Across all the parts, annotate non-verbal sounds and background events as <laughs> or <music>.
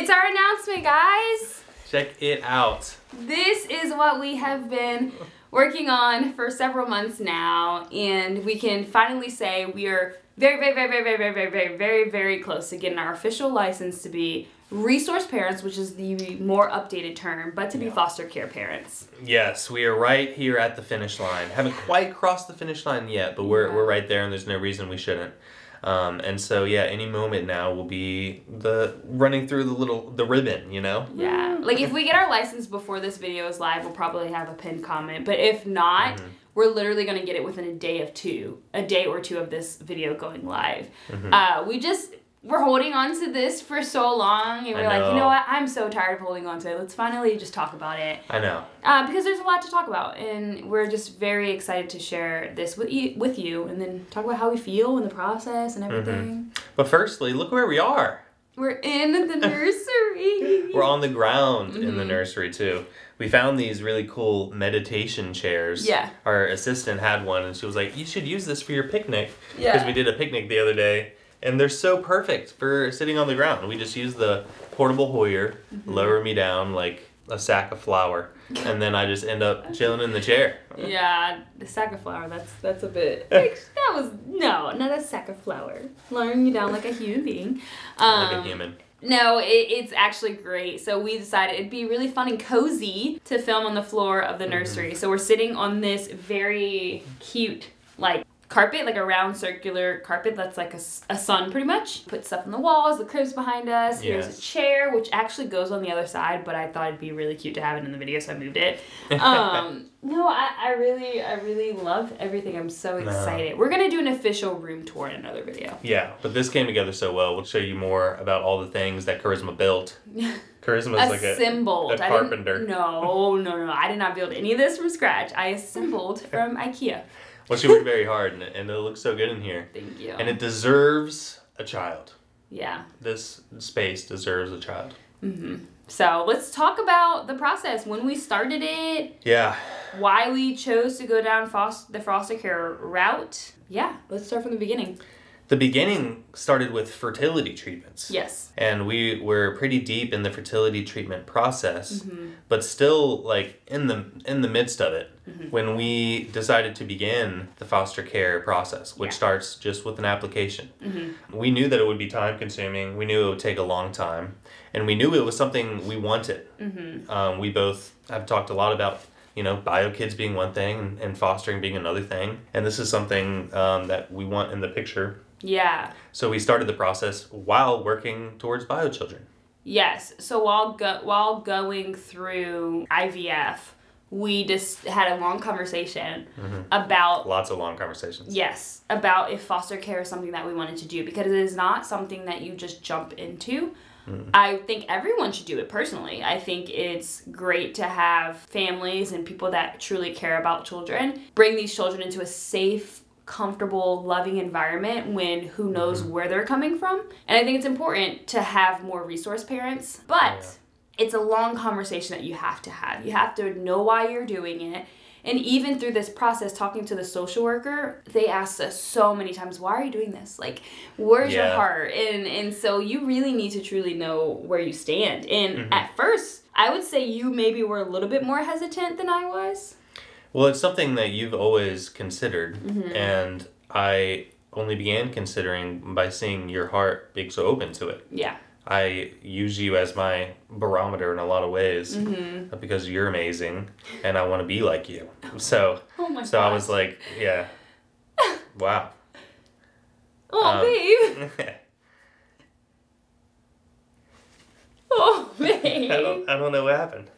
It's our announcement, guys. Check it out. This is what we have been working on for several months now, and we can finally say we are very, very, very, very, very, very, very, very, very, very close to getting our official license to be resource parents, which is the more updated term, but to be foster care parents. Yes, we are right here at the finish line. Haven't quite crossed the finish line yet, but we're, Yeah. we're right there, and there's no reason we shouldn't. Um, and so yeah, any moment now will be the running through the little the ribbon, you know. Yeah. Like if we get our license before this video is live, we'll probably have a pinned comment. But if not, Mm-hmm. we're literally gonna get it within a day of two, a day or two of this video going live. Mm-hmm. Uh, we just we're holding on to this for so long, and we're like, you know. what? I'm so tired of holding on to it. Let's finally just talk about it. I know. Uh, because there's a lot to talk about, and we're just very excited to share this with you, with you, and then talk about how we feel in the process and everything. But firstly, look where we are. We're in the <laughs> nursery. We're on the ground in Mm-hmm. the nursery too. We found these really cool meditation chairs. Yeah. Our assistant had one, and she was like, "You should use this for your picnic." Yeah. Because we did a picnic the other day, and they're so perfect for sitting on the ground. We just use the portable Hoyer, Mm-hmm. lower me down like a sack of flour, and then I just end up <laughs> chilling in the chair. Yeah, the sack of flour. That's that's a bit. <laughs> that was no, not a sack of flour. Lowering you down like a human being. Um, like a human. No, it, it's actually great. So we decided it'd be really fun and cozy to film on the floor of the Mm-hmm. nursery. So we're sitting on this very cute like carpet, like a round circular carpet that's like a, a sun pretty much. Put stuff on the walls, the cribs behind us. Here's a chair, which actually goes on the other side, but I thought it'd be really cute to have it in the video, so I moved it. Um, <laughs> no, I, I really, I really love everything. I'm so No. excited. We're gonna do an official room tour in another video. Yeah, but this came together so well. We'll show you more about all the things that Charisma built. <laughs> Charisma is like a, assembled. a carpenter. No, no, no. I did not build any of this from scratch. I assembled <laughs> from IKEA. Well, she worked very hard, and, and it looks so good in here. Thank you. And it deserves a child. yeah. This space deserves a child. Mm-hmm. So let's talk about the process when we started it, Yeah. why we chose to go down foster, the foster care route. Yeah, let's start from the beginning. The beginning started with fertility treatments. Yes. And we were pretty deep in the fertility treatment process, Mm-hmm. but still like in the in the midst of it Mm-hmm. when we decided to begin the foster care process, which Yeah. starts just with an application. Mm-hmm. We knew that it would be time consuming. We knew it would take a long time, and we knew it was something we wanted. Mm-hmm. Um, we both have talked a lot about you know bio kids being one thing and, and fostering being another thing, and this is something um, that we want in the picture. Yeah. So we started the process while working towards bio children. Yes. So while go- while going through IVF, we just had a long conversation mm-hmm. about Lots of long conversations. Yes, about if foster care is something that we wanted to do because it is not something that you just jump into. Mm-hmm. I think everyone should do it personally. I think it's great to have families and people that truly care about children bring these children into a safe, comfortable, loving environment when who knows where they're coming from. And I think it's important to have more resource parents, but Yeah. it's a long conversation that you have to have. You have to know why you're doing it. And even through this process, talking to the social worker, they asked us so many times, "Why are you doing this? Like, where's your heart?" And and so you really need to truly know where you stand. And Mm-hmm. at first, I would say you maybe were a little bit more hesitant than I was. Well, it's something that you've always considered, Mm-hmm. and I only began considering by seeing your heart being so open to it. Yeah. I use you as my barometer in a lot of ways Mm-hmm. because you're amazing and I want to be like you. <laughs> So, Oh my so I was like, yeah, <laughs> wow. "Oh, um, babe. Oh, <laughs> babe. I don't, I don't know what happened.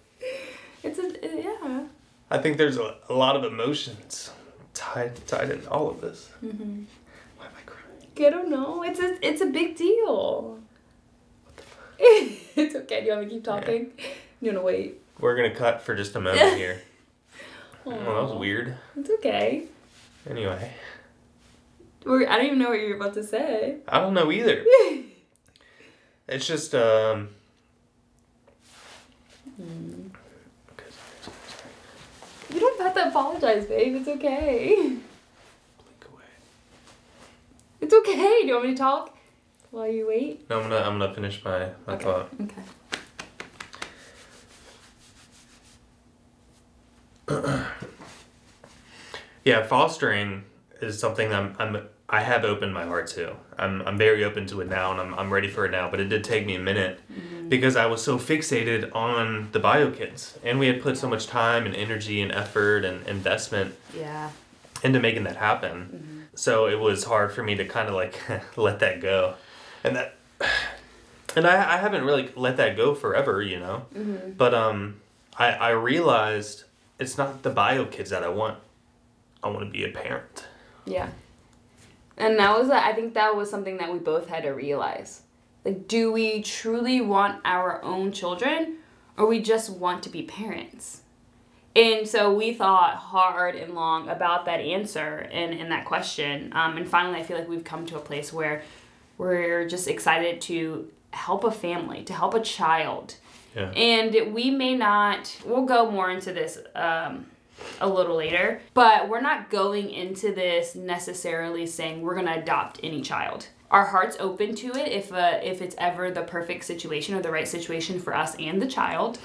It's a yeah." I think there's a, a lot of emotions tied tied in all of this. Mm-hmm. Why am I crying? I don't know. It's a it's a big deal. <laughs> it's okay. Do you want me to keep talking? You wanna wait? We're gonna cut for just a moment <laughs> here. Oh, that was weird. It's okay. Anyway, We're, I don't even know what you're about to say. I don't know either. <laughs> It's just um. You have to apologize, babe. It's okay. Blink away. It's okay. Do you want me to talk? while you wait? No, I'm gonna I'm gonna finish my my Okay. thought. Okay. <clears throat> Yeah, fostering is something that I'm, I'm I have opened my heart to. I'm I'm very open to it now, and I'm I'm ready for it now. But it did take me a minute mm-hmm. because I was so fixated on the bio kids, and we had put so much time and energy and effort and investment Yeah. into making that happen. Mm-hmm. So it was hard for me to kind of like <laughs> let that go, and that, <sighs> and I I haven't really let that go forever, you know. Mm-hmm. But um, I I realized it's not the bio kids that I want. I want to be a parent. Yeah. And that was, I think that was something that we both had to realize. Like, do we truly want our own children or we just want to be parents? And so we thought hard and long about that answer and, and that question. Um, and finally, I feel like we've come to a place where we're just excited to help a family, to help a child. Yeah. And we may not, we'll go more into this um, a little later, but we're not going into this necessarily saying we're going to adopt any child. Our heart's open to it if uh, if it's ever the perfect situation or the right situation for us and the child.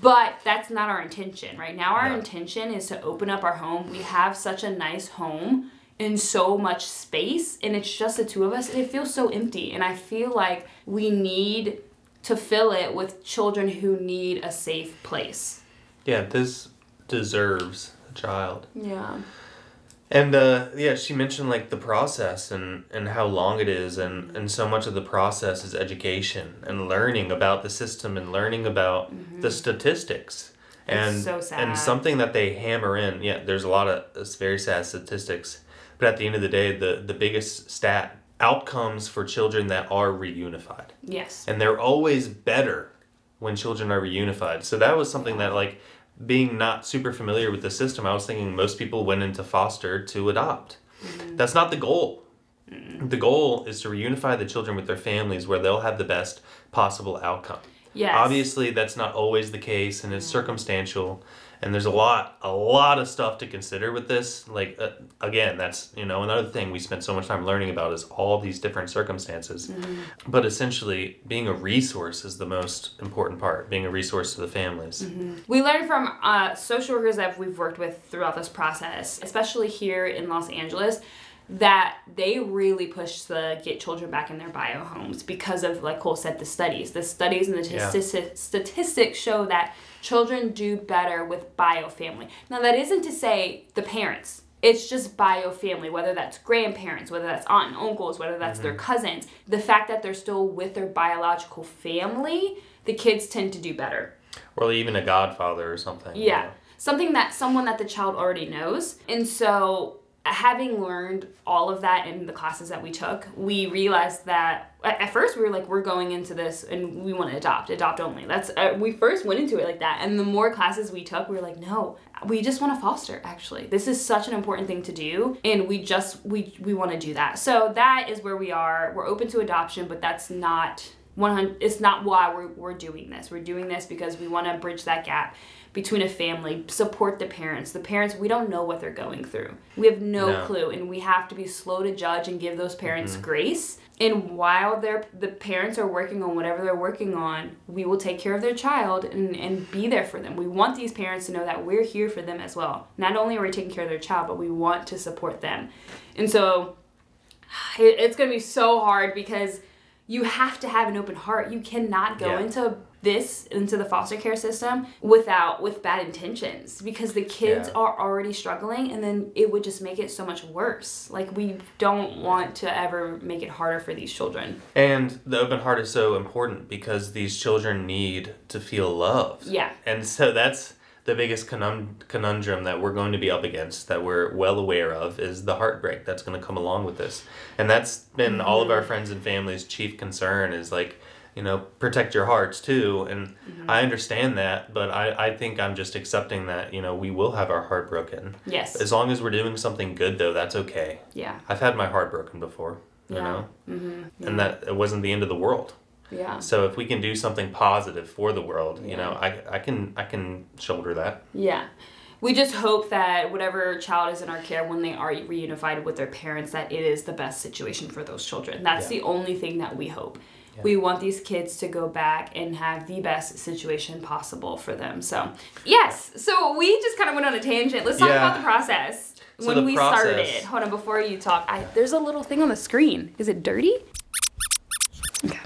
But that's not our intention. Right now, our No. intention is to open up our home. We have such a nice home and so much space, and it's just the two of us, and it feels so empty. And I feel like we need to fill it with children who need a safe place. Yeah, this deserves a child. Yeah. And uh, yeah, she mentioned like the process and, and how long it is, and, and so much of the process is education and learning about the system and learning about the statistics. And so sad. and something that they hammer in, yeah, there's a lot of it's very sad statistics, but at the end of the day, the the biggest stat outcomes for children that are reunified Yes. and they're always better when children are reunified. So that was something that like being not super familiar with the system, I was thinking most people went into foster to adopt. Mm. That's not the goal. Mm. The goal is to reunify the children with their families where they'll have the best possible outcome. Yes. Obviously, that's not always the case, and it's mm. circumstantial. And there's a lot, a lot of stuff to consider with this. Like uh, again, that's you know another thing we spent so much time learning about is all these different circumstances. But essentially, being a resource is the most important part. Being a resource to the families. We learned from uh, social workers that we've worked with throughout this process, especially here in Los Angeles, that they really push the get children back in their bio homes because of, like Cole said, the studies. The studies and the Yeah. statistics, statistics show that children do better with bio family. Now, that isn't to say the parents. It's just bio family, whether that's grandparents, whether that's aunt and uncles, whether that's their mm-hmm. cousins. The fact that they're still with their biological family, the kids tend to do better. Or even a godfather or something. you Yeah. know. Something that someone that the child already knows. And so having learned all of that in the classes that we took, we realized that at first we were like we're going into this and we want to adopt, adopt only. That's uh, we first went into it like that. And the more classes we took, we were like, no, we just want to foster actually. This is such an important thing to do and we just we we want to do that. So that is where we are. We're open to adoption, but that's not 100 it's not why we're, we're doing this we're doing this because we want to bridge that gap between a family support the parents. The parents we don't know what they're going through. We have no, No. clue and we have to be slow to judge and give those parents mm-hmm. grace. And while they're the parents are working on whatever they're working on we will take care of their child and, and be there for them. We want these parents to know that we're here for them as well. Not only are we taking care of their child but we want to support them. And so it, it's going to be so hard because you have to have an open heart. You cannot go Yeah. into this into the foster care system without with bad intentions because the kids Yeah. are already struggling and then it would just make it so much worse. Like we don't want to ever make it harder for these children. And the open heart is so important because these children need to feel loved. Yeah. And so that's the biggest conun- conundrum that we're going to be up against that we're well aware of is the heartbreak that's going to come along with this. And that's been all of our mm-hmm. friends and family's chief concern is like, you know, protect your hearts too. And I understand that, but I, I think I'm just accepting that, you know, we will have our heart broken. Yes. As long as we're doing something good though, that's okay. Yeah. I've had my heart broken before, you Yeah. know? Mm-hmm. And that it wasn't the end of the world. Yeah. So if we can do something positive for the world, you know, I, I can I can shoulder that. Yeah. we just hope that whatever child is in our care when they are reunified with their parents that it is the best situation for those children that's Yeah. the only thing that we hope we want these kids to go back and have the best situation possible for them. So yes. So we just kind of went on a tangent. Let's talk Yeah. about the process. So when the we started. Process- hold on before you talk I, there's a little thing on the screen. Is it dirty? Okay.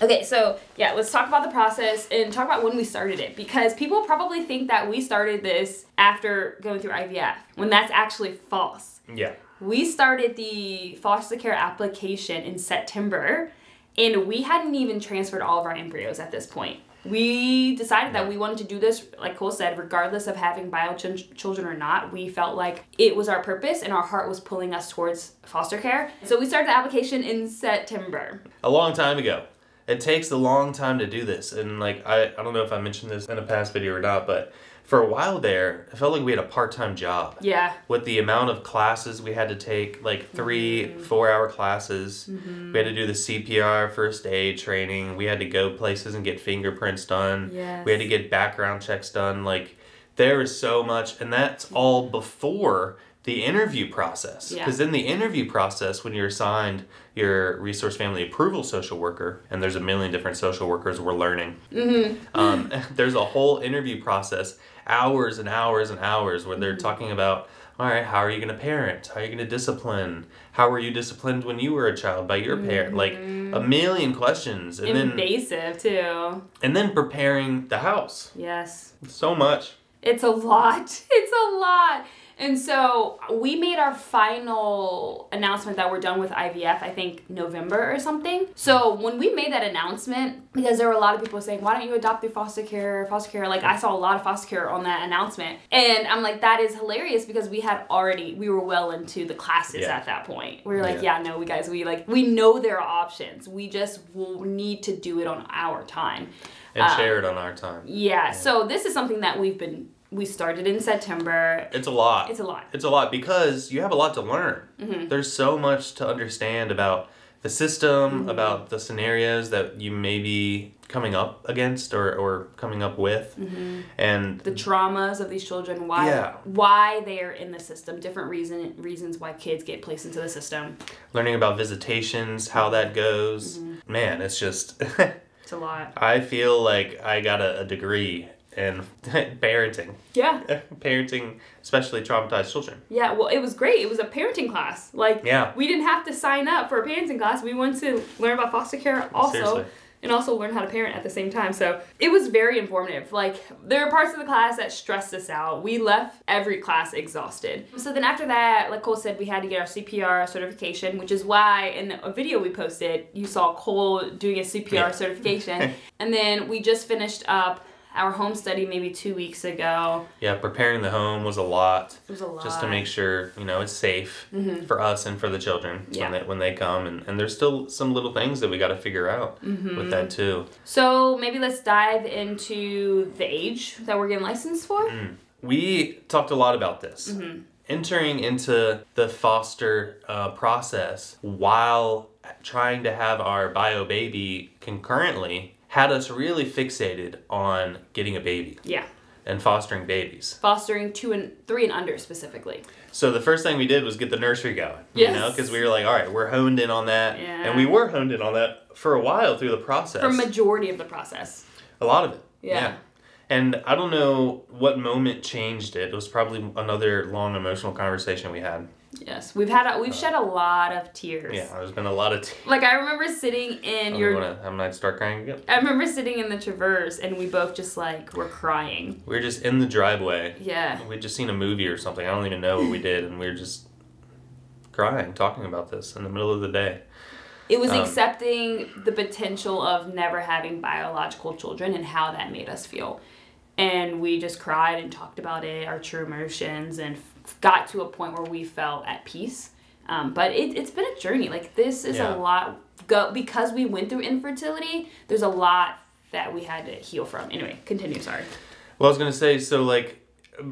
Okay, so yeah, let's talk about the process and talk about when we started it. Because people probably think that we started this after going through IVF when that's actually false. Yeah. We started the foster care application in September and we hadn't even transferred all of our embryos at this point. We decided that we wanted to do this, like Cole said, regardless of having bio ch- children or not. We felt like it was our purpose and our heart was pulling us towards foster care. So we started the application in September. a long time ago. It takes a long time to do this. And like I, I don't know if I mentioned this in a past video or not, but for a while there, it felt like we had a part-time job. Yeah. With the amount of classes we had to take, like 3 Mm-hmm. four-hour classes, we had to do the CPR, first aid training. We had to go places and get fingerprints done. Yes. We had to get background checks done. Like there is so much, and that's all before the interview process. Yeah. Because in the interview process, when you're assigned your resource family approval social worker, and there's a million different social workers we're learning, Mm-hmm. um, <laughs> there's a whole interview process, hours and hours and hours, where Mm-hmm. they're talking about, all right, how are you going to parent? How are you going to discipline? How were you disciplined when you were a child by your parent? Like a million questions, and then Invasive too. and then preparing the house. Yes. So much. It's a lot. <laughs> It's a lot. And so we made our final announcement that we're done with IVF, I think November or something. So when we made that announcement, because there were a lot of people saying, why don't you adopt through foster care, foster care? Like I saw a lot of foster care on that announcement. And I'm like, that is hilarious because we had already, we were well into the classes Yeah. at that point. We were like, Yeah. yeah, no, we guys, we like, we know there are options. We just will need to do it on our time. And Um, share it on our time. Yeah, so this is something that we've been we started in September. It's a lot. It's a lot. It's a lot because you have a lot to learn. Mm-hmm. There's so much to understand about the system, Mm-hmm. about the scenarios that you may be coming up against or, or coming up with. And Mm-hmm. The traumas of these children, why Yeah. why they are in the system, different reason reasons why kids get placed into the system. learning about visitations, how that goes. Mm-hmm. Man, it's just, It's a lot. <laughs> I feel like I got a, a degree in <laughs> parenting. Yeah. <laughs> parenting, especially traumatized children. Yeah, well, it was great. It was a parenting class. Like, Yeah. we didn't have to sign up for a parenting class. We went to learn about foster care also. Seriously. And also learn how to parent at the same time. So it was very informative. Like, there are parts of the class that stressed us out. We left every class exhausted. So then after that, like Cole said, we had to get our CPR certification, which is why in a video we posted, you saw Cole doing a CPR Yeah. <laughs> certification. and then we just finished up our home study maybe two weeks ago. Yeah, preparing the home was a lot. It was a lot. just to make sure you know it's safe for us and for the children Yeah. when they when they come and, and there's still some little things that we got to figure out with that too So maybe let's dive into the age that we're getting licensed for. Mm. we talked a lot about this entering into the foster uh, process while trying to have our bio baby concurrently had us really fixated on getting a baby Yeah, and fostering babies fostering two and three and under specifically. So the first thing we did was get the nursery going. Yes. You know, because we were like, all right, we're honed in on that. Yeah. And we were honed in on that for a while through the process. For majority of the process. a lot of it. Yeah. And I don't know what moment changed it. It was probably another long emotional conversation we had. Yes, we've had a, we've shed a lot of tears. Yeah, there's been a lot of. tears. Like I remember sitting in I'm your. gonna, I'm gonna start crying again. I remember sitting in the Traverse and we both just like were crying. We were just in the driveway. Yeah. We'd just seen a movie or something. I don't even know what we did, and we were just crying, talking about this in the middle of the day. It was Um, accepting the potential of never having biological children and how that made us feel. And we just cried and talked about it, our true emotions, and f- got to a point where we felt at peace. Um, but it, it's been a journey. Like, this is Yeah. a lot. Go, because we went through infertility, there's a lot that we had to heal from. Anyway, continue. Sorry. Well, I was gonna say, so like,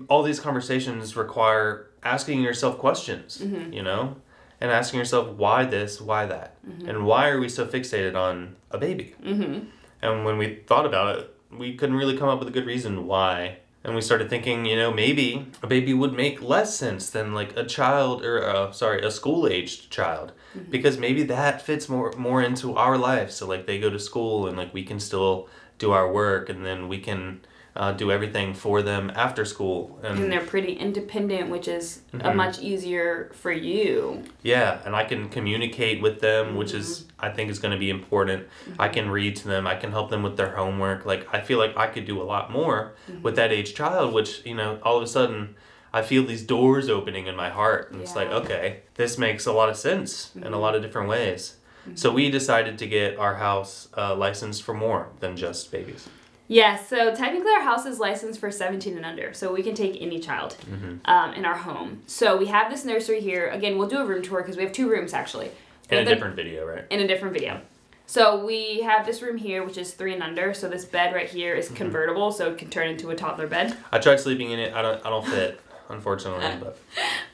all these conversations require asking yourself questions, Mm-hmm. you know, and asking yourself why this, why that, and why are we so fixated on a baby? Mm-hmm. And when we thought about it, we couldn't really come up with a good reason why and we started thinking, you know, maybe a baby would make less sense than like a child or uh, sorry, a school aged child, Mm-hmm. because maybe that fits more more into our life. So like they go to school and like we can still do our work, and then we can uh, do everything for them after school. And they're pretty independent, which is Mm-hmm. a much easier for you. Yeah, and I can communicate with them, which is I think is going to be important. I can read to them. I can help them with their homework. Like I feel like I could do a lot more with that age child, which you know, all of a sudden I feel these doors opening in my heart, and it's like, okay, this makes a lot of sense in a lot of different ways. So we decided to get our house uh, licensed for more than just babies. Yeah, so technically our house is licensed for 17 and under, so we can take any child Mm-hmm. um, in our home. So we have this nursery here. Again, we'll do a room tour because we have two rooms actually. In a different video, right? in a different video. So we have this room here, which is three and under. So this bed right here Mm-hmm. convertible, so it can turn into a toddler bed. I tried sleeping in it. I don't. I don't fit, unfortunately. <laughs> But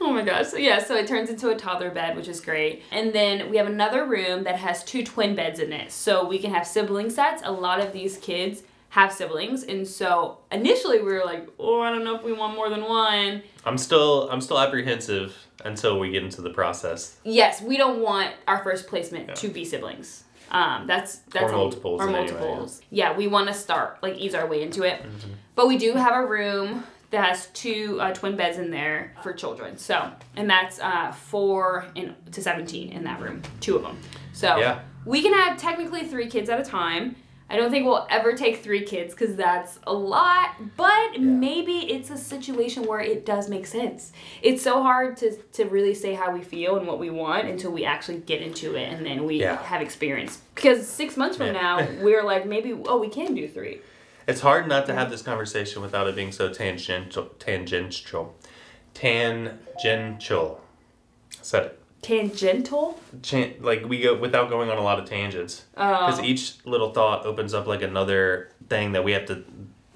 Oh my gosh. So yeah, so it turns into a toddler bed, which is great. And then we have another room that has two twin beds in it. So we can have sibling sets. A lot of these kids have siblings. And so initially we were like, oh, I don't know if we want more than one. I'm still. I'm still apprehensive until we get into the process. Yes, we don't want our first placement Yeah. to be siblings. Um, that's that's Or multiples or in any way, multiples. yeah. we want to start like ease our way into it, Mm-hmm. but we do have a room that has two uh, twin beds in there for children. So and that's uh, four in, to seventeen in that room, two of them. So Yeah. we can have technically three kids at a time. I don't think we'll ever take three kids because that's a lot, but maybe it's a situation where it does make sense. It's so hard to, to really say how we feel and what we want until we actually get into it and then we Yeah. have experience. Because six months from Yeah. now, <laughs> we're like, maybe, oh, we can do three. It's hard not to have this conversation without it being so tangential. Tangential. Tangential. Said it. Tangential? Chan- like we go without going on a lot of tangents. Because Oh. each little thought opens up like another thing that we have to,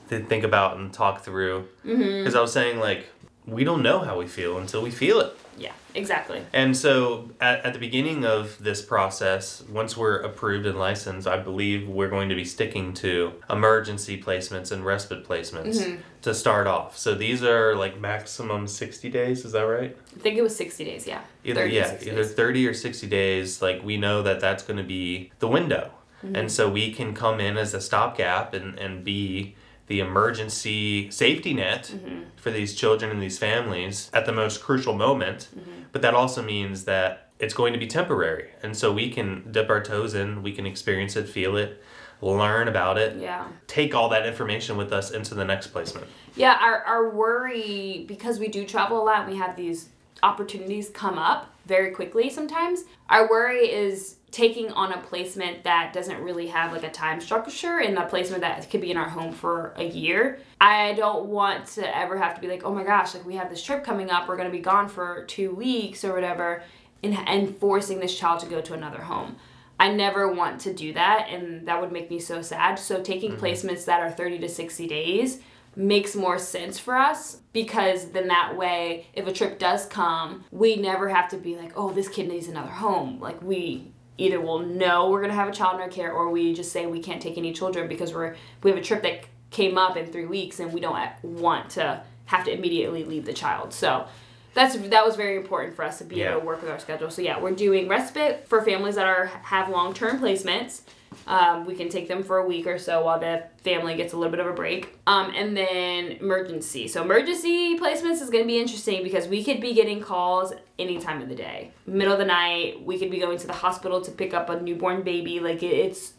to think about and talk through. Mm-hmm. Because I was saying like we don't know how we feel until we feel it. Yeah, exactly. And so at, at the beginning of this process, once we're approved and licensed, I believe we're going to be sticking to emergency placements and respite placements to start off. So these are like maximum 60 days, is that right? I think it was 60 days, yeah. Either 30 yeah, 60 either 30 or 60 days, like we know that that's going to be the window. Mm-hmm. And so we can come in as a stopgap and, and be the emergency safety net Mm-hmm. for these children and these families at the most crucial moment. Mm-hmm. But that also means that it's going to be temporary. And so we can dip our toes in, we can experience it, feel it, learn about it, Yeah. take all that information with us into the next placement. Yeah, our, our worry, because we do travel a lot we have these opportunities come up very quickly sometimes, our worry is taking on a placement that doesn't really have like a time structure and a placement that could be in our home for a year. I don't want to ever have to be like, oh my gosh, like we have this trip coming up, we're gonna be gone for two weeks or whatever, and, and forcing this child to go to another home. I never want to do that, and that would make me so sad. So, taking mm-hmm. placements that are 30 to 60 days makes more sense for us because then that way, if a trip does come, we never have to be like, oh, this kid needs another home. Like, we either will know we're going to have a child in our care or we just say we can't take any children because we're we have a trip that came up in three weeks and we don't want to have to immediately leave the child. So, that's that was very important for us to be Yeah. able to work with our schedule. So yeah, we're doing respite for families that are have long term placements. Um, we can take them for a week or so while the family gets a little bit of a break. Um, and then emergency. So emergency placements is going to be interesting because we could be getting calls any time of the day, middle of the night. We could be going to the hospital to pick up a newborn baby. Like it's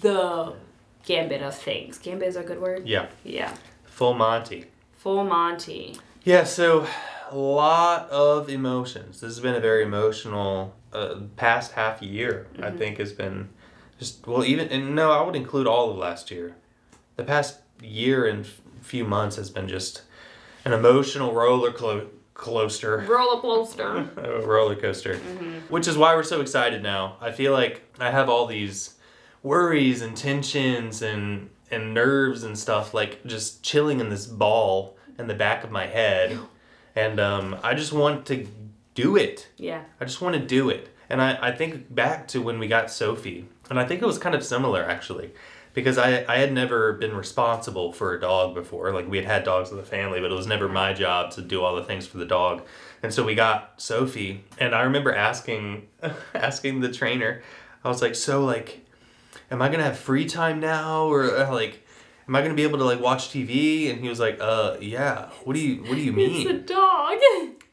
the gambit of things. Gambit is a good word. Yeah. Yeah. Full Monty. Full Monty. Yeah, so a lot of emotions. This has been a very emotional uh, past half year. I think has been just well, even and no, I would include all of last year. The past year and f- few months has been just an emotional roller clo- coaster. <laughs> Roller coaster. <laughs> a roller coaster. Which is why we're so excited now. I feel like I have all these worries and tensions and and nerves and stuff like just chilling in this ball in the back of my head. <gasps> And um, I just want to do it. yeah. I just want to do it. And I, I think back to when we got Sophie, and I think it was kind of similar actually. because I, I had never been responsible for a dog before. Like we had had dogs in the family, but it was never my job to do all the things for the dog. And so we got Sophie, and I remember asking <laughs> asking the trainer, I was like, so like, am I gonna have free time now, or uh, like, am I gonna be able to like watch TV? And he was like, uh, yeah. What do you What do you mean? It's a dog.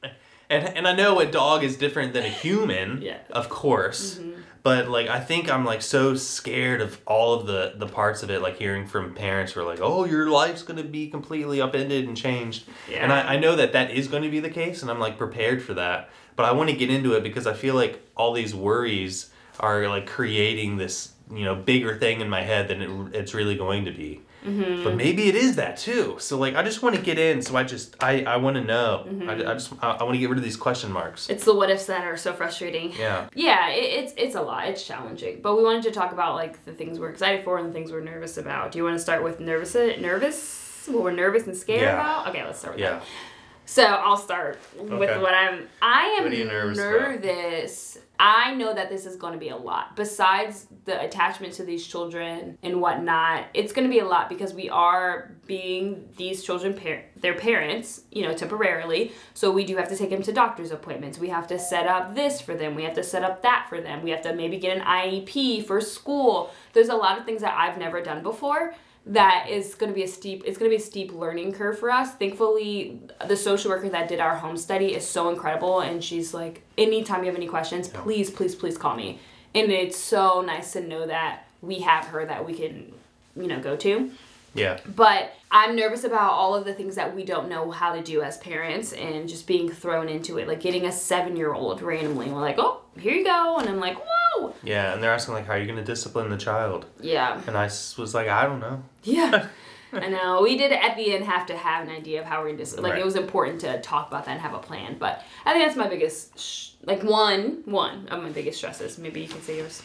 <laughs> And and I know a dog is different than a human, <laughs> Yeah. of course. Mm-hmm. But like I think I'm like so scared of all of the the parts of it, like hearing from parents who are like, "Oh, your life's gonna be completely upended and changed." And I, I know that that is going to be the case, and I'm like prepared for that. But I want to get into it because I feel like all these worries are like creating this you know bigger thing in my head than it, it's really going to be. Mm-hmm. But maybe it is that too. So like I just want to get in. So I just I I want to know. Mm-hmm. I, I just I, I want to get rid of these question marks. It's the what ifs that are so frustrating. Yeah. Yeah, it, it's it's a lot. It's challenging, but we wanted to talk about like the things we're excited for and the things we're nervous about. Do you want to start with nervous? Nervous? What we're nervous and scared Yeah. about? Okay, let's start with Yeah. that. So I'll start with Okay. what I'm. I am What are you nervous nervous. I know that this is going to be a lot. Besides the attachment to these children and whatnot, it's going to be a lot because we are being these children par- their parents, you know, temporarily. So we do have to take them to doctor's appointments. We have to set up this for them. We have to set up that for them. We have to maybe get an IEP for school. There's a lot of things that I've never done before that is going to be a steep it's going to be a steep learning curve for us. Thankfully the social worker that did our home study is so incredible and she's like anytime you have any questions please please please call me. And it's so nice to know that we have her that we can you know go to Yeah. but I'm nervous about all of the things that we don't know how to do as parents and just being thrown into it. Like getting a seven year old randomly. And we're like, oh, here you go. And I'm like, whoa. Yeah. And they're asking like, how are you going to discipline the child? Yeah. And I was like, I don't know. Yeah. <laughs> I know. We did at the end have to have an idea of how we're going to, like, Right. it was important to talk about that and have a plan. But I think that's my biggest, sh- like, one, one of my biggest stresses. Maybe you can say yours.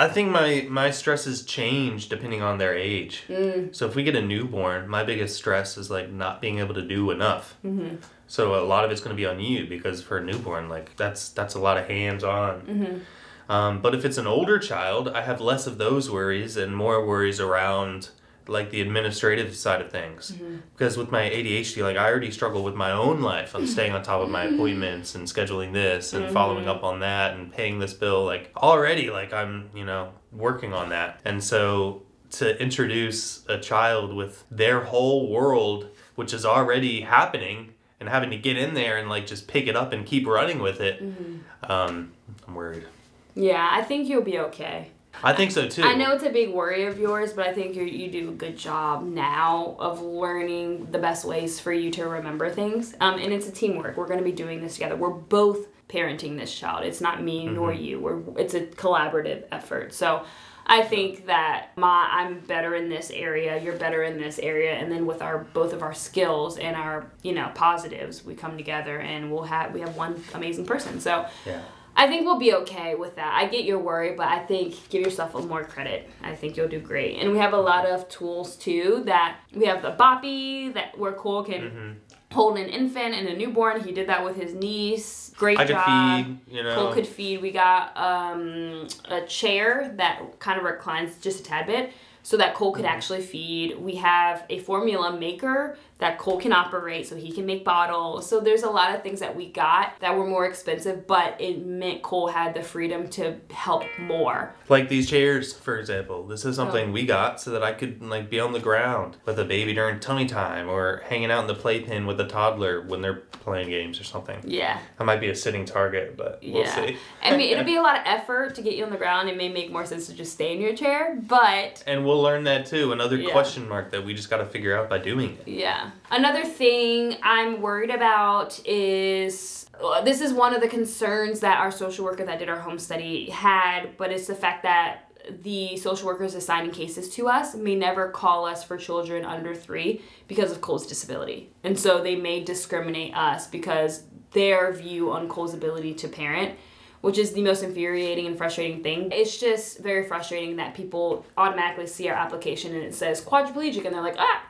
I think my my stresses change depending on their age. Mm. So if we get a newborn, my biggest stress is like not being able to do enough. Mm-hmm. So a lot of it's going to be on you because for a newborn, like that's that's a lot of hands on. Mm-hmm. Um, but if it's an older child, I have less of those worries and more worries around like the administrative side of things. Mm-hmm. Because with my ADHD, like I already struggle with my own life. I'm staying on top of my <laughs> appointments and scheduling this and following Mm-hmm. up on that and paying this bill. Like already, like I'm, you know, working on that. And so to introduce a child with their whole world, which is already happening, and having to get in there and like just pick it up and keep running with it, Mm-hmm. um, I'm worried. Yeah, I think you'll be okay. I think so too. I know it's a big worry of yours, but I think you you do a good job now of learning the best ways for you to remember things. Um, and it's a teamwork. We're going to be doing this together. We're both parenting this child. It's not me nor Mm-hmm. you. We're it's a collaborative effort. So. I think that my I'm better in this area, you're better in this area, and then with our both of our skills and our you know positives, we come together and we'll have we have one amazing person. So Yeah. I think we'll be okay with that. I get your worry, but I think give yourself a more credit. I think you'll do great. And we have a lot of tools too that we have the boppy that where Cole can Mm-hmm. hold an infant and a newborn. He did that with his niece. Great I could job. feed, you know. Cole could feed. We got um, a chair that kind of reclines just a tad bit so that Cole Mm-hmm. could actually feed. We have a formula maker that Cole can operate so he can make bottles. So there's a lot of things that we got that were more expensive, but it meant Cole had the freedom to help more. Like these chairs, for example. This is Oh. something we got so that I could like be on the ground with a baby during tummy time or hanging out in the playpen with a toddler when they're playing games or something. Yeah. I might be a sitting target, but we'll yeah. see. I mean, it'll be a lot of <laughs> effort to get you on the ground. It may make more sense to just stay in your chair, but And we'll learn that too. Another Yeah. question mark that we just got to figure out by doing it. Yeah. Another thing I'm worried about is this is one of the concerns that our social worker that did our home study had, but it's the fact that the social workers assigning cases to us may never call us for children under three because of Cole's disability. And so they may discriminate us because their view on Cole's ability to parent which is the most infuriating and frustrating thing. It's just very frustrating that people automatically see our application and it says quadriplegic and they're like, ah,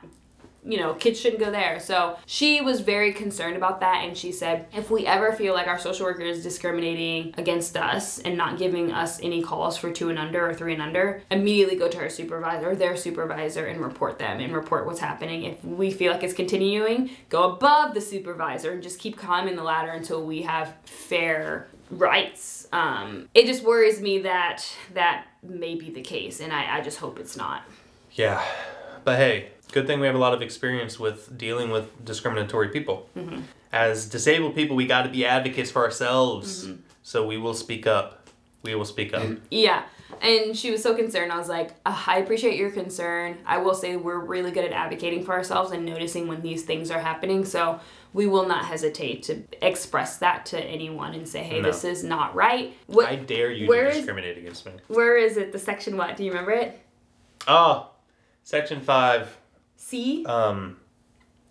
you know, kids shouldn't go there. So she was very concerned about that. And she said, if we ever feel like our social worker is discriminating against us and not giving us any calls for two and under or three and under, immediately go to our supervisor or their supervisor and report them and report what's happening. If we feel like it's continuing, go above the supervisor and just keep climbing the ladder until we have fair rights. Um, it just worries me that that may be the case, and I, I just hope it's not. Yeah, but hey, good thing we have a lot of experience with dealing with discriminatory people. Mm-hmm. As disabled people, we got to be advocates for ourselves. Mm-hmm. So we will speak up. We will speak up. Yeah. And she was so concerned. I was like, uh, I appreciate your concern. I will say we're really good at advocating for ourselves and noticing when these things are happening. So we will not hesitate to express that to anyone and say, hey, No. this is not right. What, I dare you where to is- discriminate against me. where is it? The section what? Do you remember it? Oh, section five. C? Um,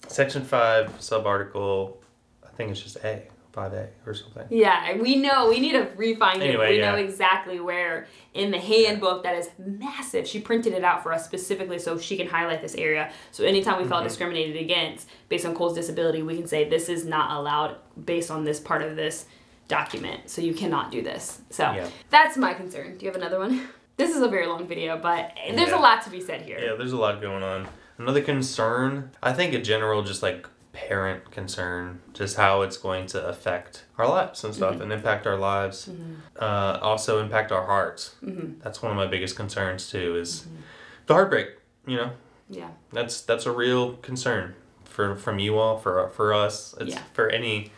section five, subarticle. I think it's just A, five A or something. Yeah, we know. We need to refine it. Anyway, we yeah. know exactly where in the handbook that is massive. She printed it out for us specifically so she can highlight this area. So anytime we felt Mm-hmm. discriminated against based on Cole's disability, we can say this is not allowed based on this part of this document. So you cannot do this. So Yeah. that's my concern. Do you have another one? <laughs> This is a very long video, but there's Yeah. a lot to be said here. Yeah, there's a lot going on. Another concern, I think in general, just like parent concern, just how it's going to affect our lives and stuff mm-hmm. and impact our lives. Mm-hmm. Uh, also impact our hearts. Mm-hmm. That's one of my biggest concerns too. Is the heartbreak. You know, Yeah. that's that's a real concern for from you all for for us. It's Yeah. for any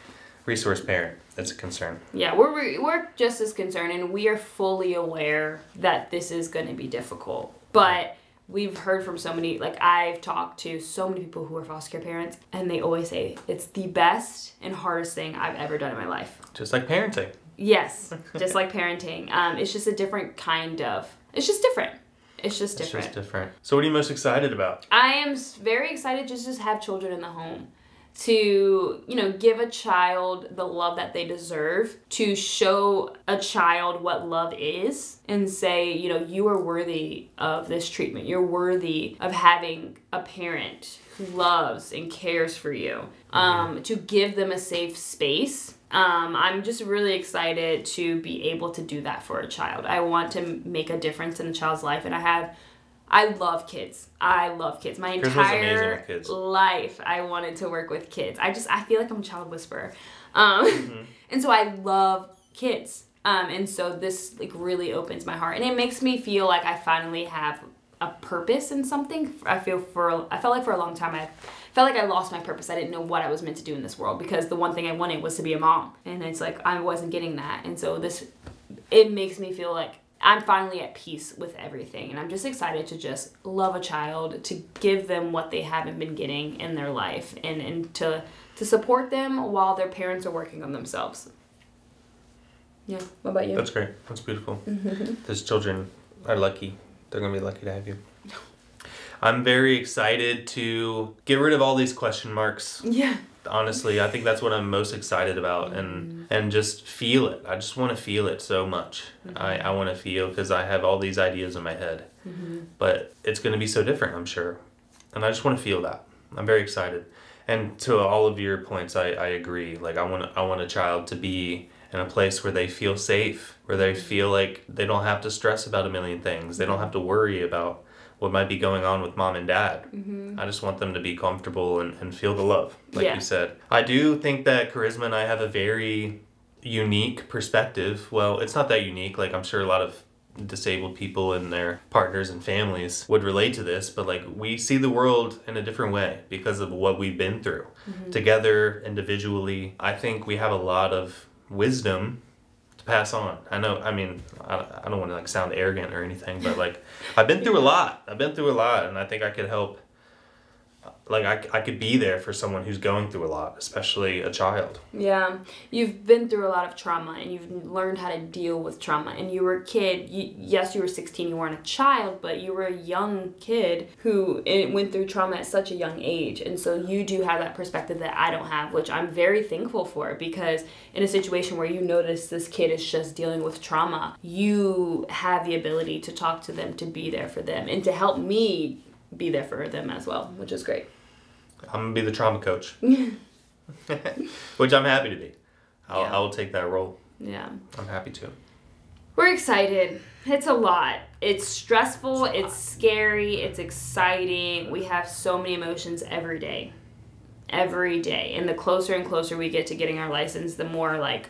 resource parent. It's a concern. Yeah, we're, we're- we're just as concerned, and we are fully aware that this is going to be difficult. But we've heard from so many, like, I've talked to so many people who are foster care parents, and they always say it's the best and hardest thing I've ever done in my life. Just like parenting. Yes, <laughs> just like parenting. Um, it's just a different kind of, it's just different. It's just different. It's just different. So, what are you most excited about? I am very excited just to have children in the home. To, you know, give a child the love that they deserve, to show a child what love is, and say, you know, you are worthy of this treatment. You're worthy of having a parent who loves and cares for you. Um, to give them a safe space um, I'm just really excited to be able to do that for a child. I want to make a difference in a child's life, and I have. I love kids. I love kids. My Chris entire kids. life, I wanted to work with kids. I just I feel like I'm a child whisperer, um, Mm-hmm. <laughs> and so I love kids. Um, and so this like really opens my heart, and it makes me feel like I finally have a purpose in something. I feel for I felt like for a long time I felt like I lost my purpose. I didn't know what I was meant to do in this world because the one thing I wanted was to be a mom, and it's like I wasn't getting that. And so this, it makes me feel like I'm finally at peace with everything, and I'm just excited to just love a child, to give them what they haven't been getting in their life, and and to to support them while their parents are working on themselves. Yeah. What about you? That's great. That's beautiful. <laughs> Those children are lucky. They're gonna be lucky to have you. I'm very excited to get rid of all these question marks. yeah. Honestly, I think that's what I'm most excited about, and mm-hmm. and just feel it. I just want to feel it so much. I mm-hmm. I want to feel because I have all these ideas in my head, mm-hmm. but it's gonna be so different. I'm sure, and I just want to feel that. I'm very excited. And to all of your points, I, I agree. Like I want I want a child to be in a place where they feel safe, where they feel like they don't have to stress about a million things. They don't have to worry about what might be going on with mom and dad. Mm-hmm. I just want them to be comfortable and, and feel the love, like Yeah. you said. I do think that Charisma and I have a very unique perspective. Well, it's not that unique. Like I'm sure a lot of disabled people and their partners and families would relate to this, but like we see the world in a different way because of what we've been through. Mm-hmm. Together, individually, I think we have a lot of wisdom to pass on. I know, I mean, I, I don't want to like sound arrogant or anything, but like I've been through a lot. I've been through a lot and I think I could help like I, I could be there for someone who's going through a lot, especially a child. Yeah, you've been through a lot of trauma and you've learned how to deal with trauma. And you were a kid. You, yes, you were 16, you weren't a child, but you were a young kid who eh, went through trauma at such a young age. And so you do have that perspective that I don't have, which I'm very thankful for because in a situation where you notice this kid is just dealing with trauma, you have the ability to talk to them, to be there for them, and to help me be there for them as well, which is great. I'm gonna be the trauma coach, <laughs> <laughs> which I'm happy to be. I'll, Yeah. I will take that role. Yeah. I'm happy to. We're excited. It's a lot. It's stressful, it's, scary, it's exciting. We have so many emotions every day. Every day. And the closer and closer we get to getting our license, the more like,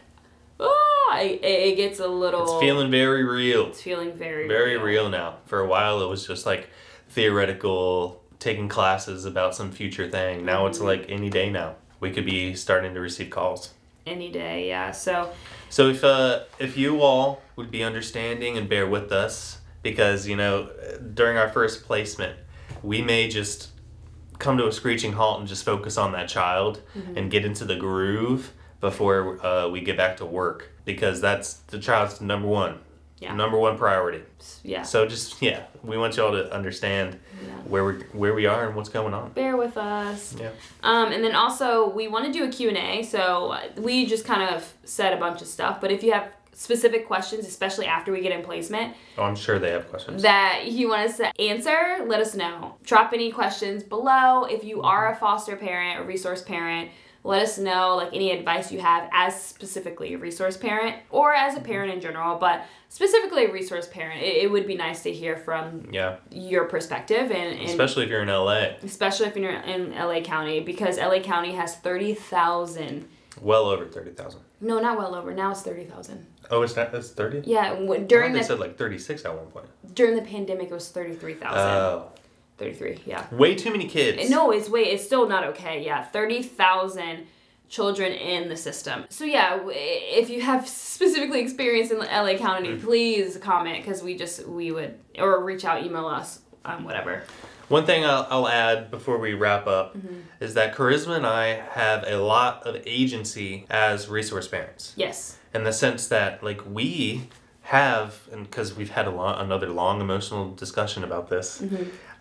ah, oh, I, it gets a little. It's feeling very real. It's feeling very, very real now. For a while, it was just like theoretical, taking classes about some future thing. Now it's like any day now. We could be starting to receive calls. Any day, yeah. So, So if uh, if you all would be understanding and bear with us, because you know during our first placement, we may just come to a screeching halt and just focus on that child and get into the groove before uh, we get back to work because that's the child's number one, Yeah. number one priority. yeah. So just yeah, we want y'all to understand Yeah. where we where we are and what's going on. Bear with us. Yeah. Um, and then also we want to do a Q&A. So uh, we just kind of said a bunch of stuff, but if you have specific questions, especially after we get in placement, Oh, I'm sure they have questions. that you want us to answer, let us know. Drop any questions below. If you are a foster parent or resource parent, let us know like any advice you have as specifically a resource parent or as a mm-hmm. parent in general, but specifically a resource parent. It, it would be nice to hear from yeah, your perspective and, and especially if you're in LA. especially if you're in LA County because LA County has 30,000 Well over thirty thousand. no, not well over. Now it's 30,000. Oh, it's not. It's thirty. Yeah, w- During during they said like thirty six at one point. during the pandemic it was 33,000. Oh, 33, yeah. way too many kids. No, it's way, it's still not okay. Yeah, thirty thousand children in the system. So yeah, if you have specifically experience in LA County, Mm. please comment because we just we would or reach out, email us, um, whatever. One thing I'll, I'll add before we wrap up Mm-hmm. is that Charisma and I have a lot of agency as resource parents Yes. in the sense that like we have and because we've had a long, another long emotional discussion about this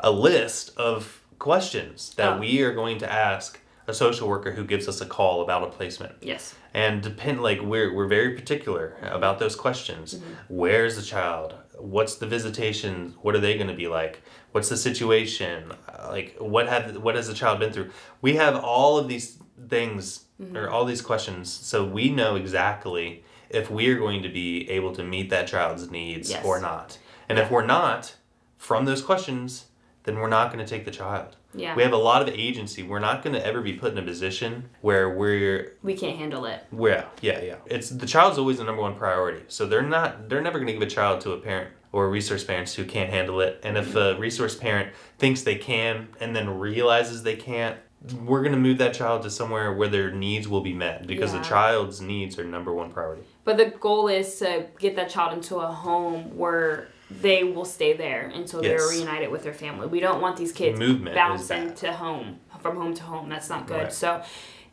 a list of questions that Oh. we are going to ask a social worker who gives us a call about a placement. Yes. and depend like we're we're very particular about those questions. Mm-hmm. Where's the child? What's the visitation? What are they going to be like? What's the situation? Like what have what has the child been through? We have all of these things mm-hmm. or all these questions so we know exactly if we're going to be able to meet that child's needs Yes. or not. And if we're not from those questions then we're not going to take the child Yeah. we have a lot of agency we're not going to ever be put in a position where we're we can't handle it. yeah, yeah, yeah. It's the child's always the number one priority. So they're not they're never going to give a child to a parent or resource parents who can't handle it. And if a resource parent thinks they can and then realizes they can't, we're going to move that child to somewhere where their needs will be met because Yeah. the child's needs are number one priority. But the goal is to get that child into a home where they will stay there until they're reunited with their family. We don't want these kids Movement bouncing to home from home to home. That's not good. Right. So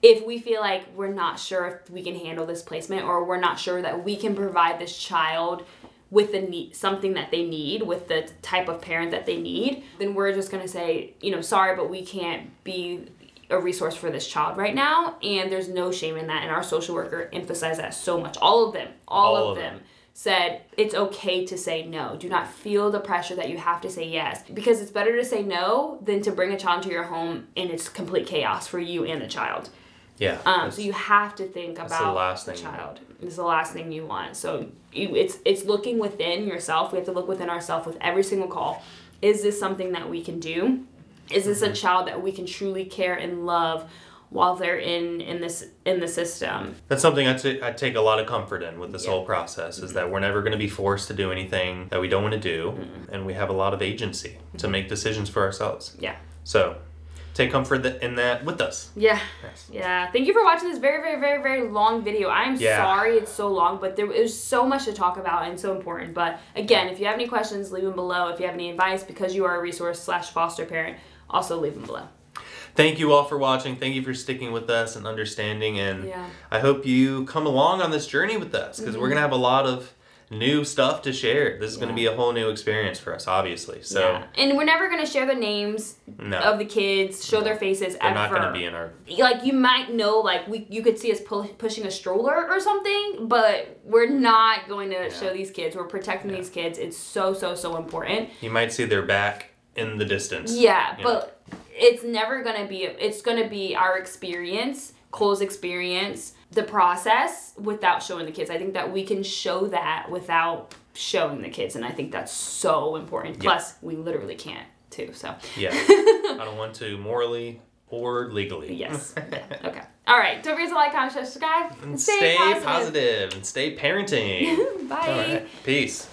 if we feel like we're not sure if we can handle this placement or we're not sure that we can provide this child with the need something that they need with the type of parent that they need then we're just going to say you know sorry but we can't be a resource for this child right now and there's no shame in that and our social worker emphasized that so much all of them all, All of of them, them. Said it's okay to say no do not feel the pressure that you have to say yes because it's better to say no than to bring a child to your home and it's complete chaos for you and the child Yeah. um, so you have to think about the last the thing child. It's the last thing you want. So you, it's it's looking within yourself. We have to look within ourselves with every single call. Is this something that we can do? Is this Mm-hmm. a child that we can truly care and love while they're in in this in the system? That's something I take a lot of comfort in with this Yeah. whole process is that we're never going to be forced to do anything that we don't want to do, mm-hmm. and we have a lot of agency to mm-hmm. make decisions for ourselves. Yeah. So, take comfort in that with us. Yeah. Yes. Yeah. Thank you for watching this very, very, very, very long video. I'm Yeah. sorry it's so long, but there is so much to talk about and so important. But again, if you have any questions, leave them below. If you have any advice, because you are a resource slash foster parent, also leave them below. Thank you all for watching. Thank you for sticking with us and understanding. And Yeah. I hope you come along on this journey with us because we're going to have a lot of new stuff to share. This is going to Mm-hmm. Be a whole new experience for us, obviously. So, yeah. And we're never gonna share the names no, of the kids, show their faces they're ever. not going to be in our. like you might know, like we you could see us pu- pushing a stroller or something, but we're not going to show these kids. We're protecting these kids. It's so so so important. You might see their back in the distance. Yeah, Yeah. but it's never gonna be it's gonna be our experience cole's experience the process without showing the kids i think that we can show that without showing the kids and i think that's so important Yeah. plus we literally can't too so Yeah. <laughs> I don't want to morally or legally. yes <laughs> Yeah. okay all right don't forget to like comment share subscribe And stay positive and stay parenting. <laughs> bye All right. Peace.